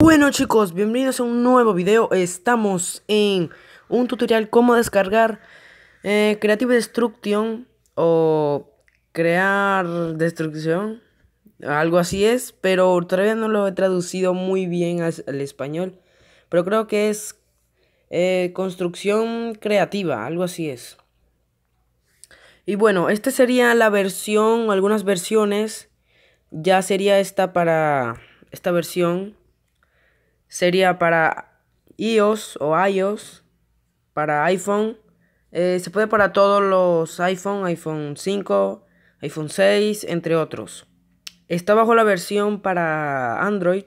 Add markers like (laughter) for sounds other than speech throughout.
Bueno chicos, bienvenidos a un nuevo video. Estamos en un tutorial cómo descargar eh, Creative Destruction o crear destrucción. Algo así es, pero todavía no lo he traducido muy bien al, español. Pero creo que es eh, construcción creativa, algo así es. Y bueno, esta sería la versión, algunas versiones. Ya sería esta para esta versión sería para iOS o iOS, para iPhone. Eh, se puede para todos los iPhone, iPhone 5, iPhone 6, entre otros. Está bajo la versión para Android,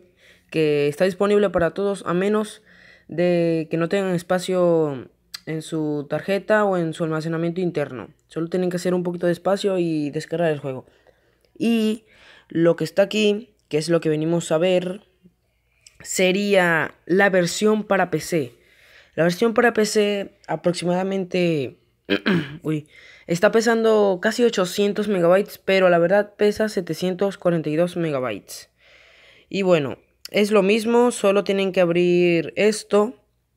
que está disponible para todos, a menos de que no tengan espacio en su tarjeta o en su almacenamiento interno. Solo tienen que hacer un poquito de espacio y descargar el juego. Y lo que está aquí, que es lo que venimos a ver, sería la versión para PC. La versión para PC aproximadamente... (clears throat) uy, está pesando casi 800 megabytes, pero la verdad pesa 742 megabytes. Y bueno, es lo mismo, solo tienen que abrir esto.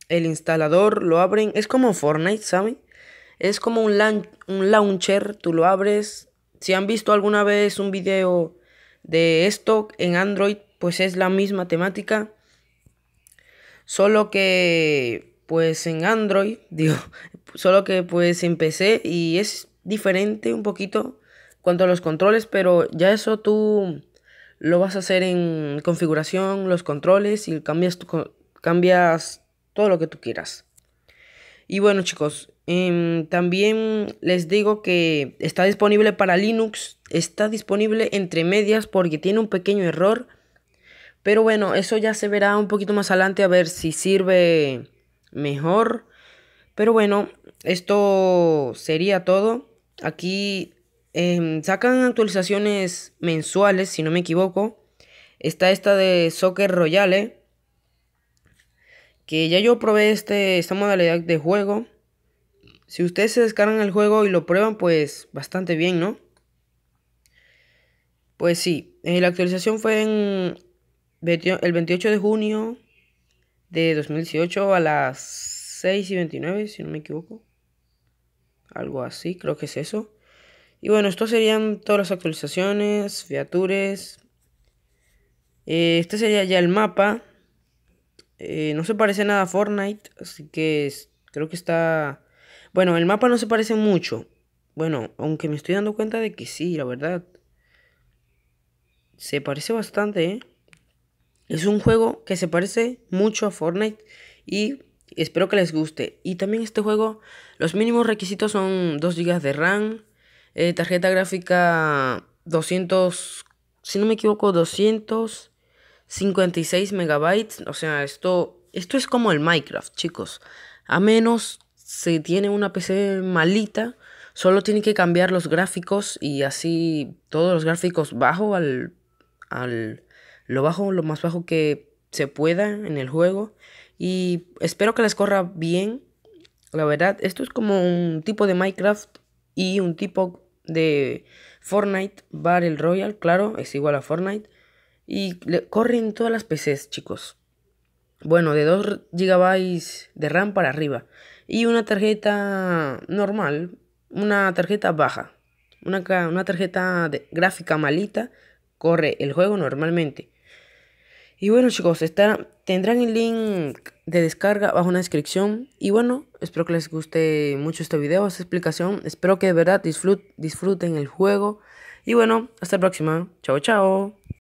El instalador lo abren. Es como Fortnite, ¿saben? Es como un, un launcher, tú lo abres. Si han visto alguna vez un video de esto en Android, pues es la misma temática. Solo que pues en Android, (laughs) digo, solo que pues en PC y es diferente un poquito cuanto a los controles, pero ya eso tú lo vas a hacer en configuración, los controles y cambias, cambias todo lo que tú quieras. Y bueno chicos, em, también les digo que está disponible para Linux, está disponible entre medias porque tiene un pequeño error pero bueno, eso ya se verá un poquito más adelante a ver si sirve mejor. Pero bueno, esto sería todo. Aquí em, sacan actualizaciones mensuales, si no me equivoco. Está esta de Soccer Royale. Que ya yo probé este, esta modalidad de juego. Si ustedes se descargan el juego y lo prueban, pues bastante bien, ¿no? Pues sí, eh, la actualización fue en el 28 de junio de 2018 a las 6 y 29, si no me equivoco. Algo así, creo que es eso. Y bueno, esto serían todas las actualizaciones, features. Eh, este sería ya el mapa. Eh, no se parece nada a Fortnite, así que creo que está... Bueno, el mapa no se parece mucho. Bueno, aunque me estoy dando cuenta de que sí, la verdad. Se parece bastante, ¿eh? Es un juego que se parece mucho a Fortnite y espero que les guste. Y también este juego, los mínimos requisitos son 2 GB de RAM, eh, tarjeta gráfica 200, si no me equivoco, 256 megabytes. O sea, esto, esto es como el Minecraft, chicos. A menos si tiene una PC malita, solo tiene que cambiar los gráficos y así todos los gráficos bajo al, al lo bajo, lo más bajo que se pueda en el juego. Y espero que les corra bien. La verdad, esto es como un tipo de Minecraft y un tipo de Fortnite Battle Royale. Claro, es igual a Fortnite. Y le corren todas las PCs, chicos. Bueno, de 2 GB de RAM para arriba. Y una tarjeta normal. Una tarjeta baja. Una, una tarjeta de gráfica malita. Corre el juego normalmente. Y bueno chicos, tendrán el link de descarga bajo en la descripción. Y bueno, espero que les guste mucho este video, esta explicación. Espero que de verdad disfruten el juego. Y bueno, hasta la próxima. Chao, chao.